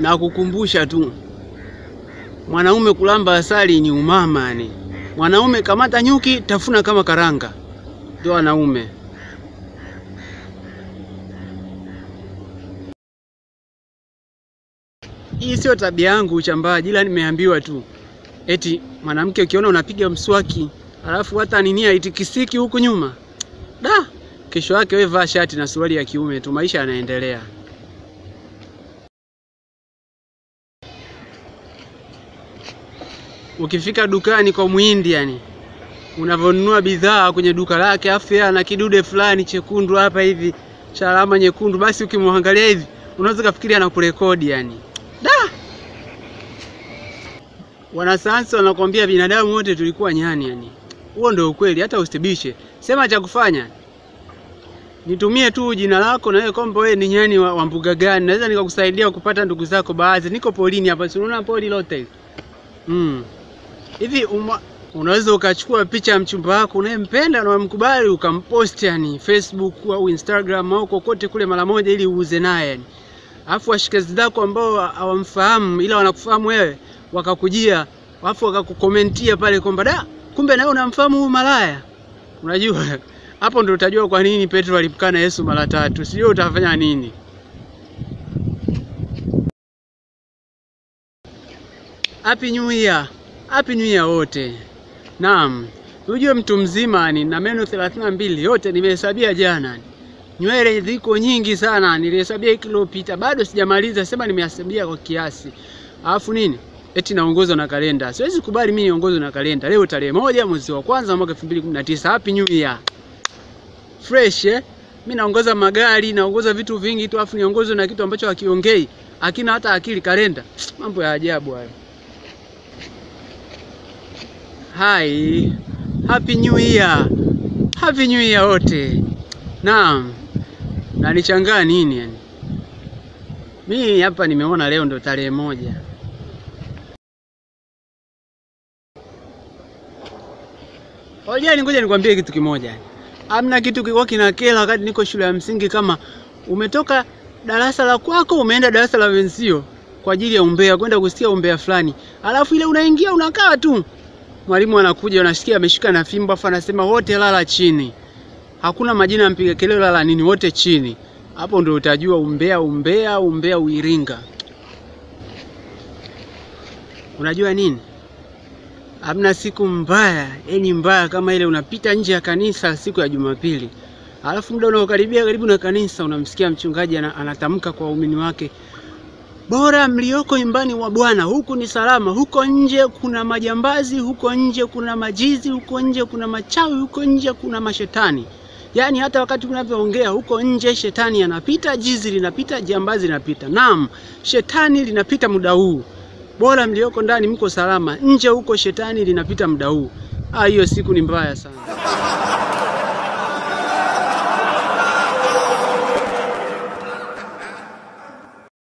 na kukumbusha tu, mwanaume kulamba asali ni umama yani. Mwanaume kamata nyuki, tafuna kama karanga, ndio wanaume. Hii sio tabia yangu uchambaji, ila nimeambiwa tu eti mwanamke ukiona unapiga mswaki alafu hata nini haitikisiki huku nyuma, da, kesho yake wewe vaa shati na suruali ya kiume tu, maisha yanaendelea. Ukifika dukani kwa Muhindi yani, unavyonunua bidhaa kwenye duka lake, afu yeye ana kidude fulani chekundu hapa hivi cha alama nyekundu, basi ukimwangalia hivi unaweza kufikiri anakurekodi yani. Da! Wanasayansi wanakwambia binadamu wote tulikuwa nyani yani. Huo ndio ukweli, hata usitibishe. Sema cha kufanya. Nitumie tu jina lako na wewe kwamba wewe ni nyani wa, wa mbuga gani. Naweza nikakusaidia kupata ndugu zako baadhi. Niko polini hapa, si unaona poli lote hili? Mm. Hivi uma, unaweza ukachukua picha ya mchumba wako unayempenda na unamkubali ukampost yani Facebook au Instagram au kokote kule mara moja ili uuze naye yani. Alafu washikazi zako ambao hawamfahamu ila wanakufahamu wewe wakakujia alafu wakakukomentia pale kwamba da, kumbe nawe unamfahamu huyu malaya. Unajua hapo ndio utajua kwa nini Petro alimkana Yesu mara tatu. Sio utafanya nini. Happy New Year. Happy New Year wote. Naam. ujue mtu mzima ni na meno 32 yote nimehesabia jana. Nywele ziko nyingi sana, nilihesabia wiki iliyopita, bado sijamaliza, sema nimehesabia kwa kiasi. Alafu nini? Eti naongozwa na kalenda. Siwezi kubali mimi niongozwe na kalenda. Leo tarehe moja mwezi wa kwanza mwaka 2019. Happy New Year. Fresh eh? Mimi naongoza magari, naongoza vitu vingi tu afu niongozwe na kitu ambacho hakiongei. Hakina hata akili kalenda. Mambo ya ajabu hayo. Hai. Happy New Year. Happy New Year wote. Naam. Na nichangaa nini yani? Mimi hapa nimeona leo ndo tarehe moja. Oja, ngoja nikwambie kitu kimoja. amna kitu kilikuwa kinakela wakati niko shule ya msingi kama umetoka darasa la kwako umeenda darasa la wenzio kwa ajili ya umbea, kwenda kusikia umbea fulani. Alafu ile unaingia unakaa tu. Mwalimu anakuja anasikia ameshika na fimbo afa anasema wote lala chini. Hakuna majina mpiga kelele lala nini, wote chini. Hapo ndio utajua umbea, umbea, umbea uiringa. Unajua nini? Hamna siku mbaya, yani mbaya kama ile unapita nje ya kanisa siku ya Jumapili. Alafu muda unaokaribia karibu na kanisa unamsikia mchungaji anatamka kwa waumini wake, bora mlioko nyumbani wa Bwana, huku ni salama. Huko nje kuna majambazi, huko nje kuna majizi, huko nje kuna machawi, huko nje kuna mashetani. Yaani hata wakati unavyoongea huko nje shetani anapita, jizi linapita, jambazi linapita. Naam, shetani linapita muda huu. Bora mlioko ndani mko salama, nje huko shetani linapita muda huu. Ah, hiyo siku ni mbaya sana.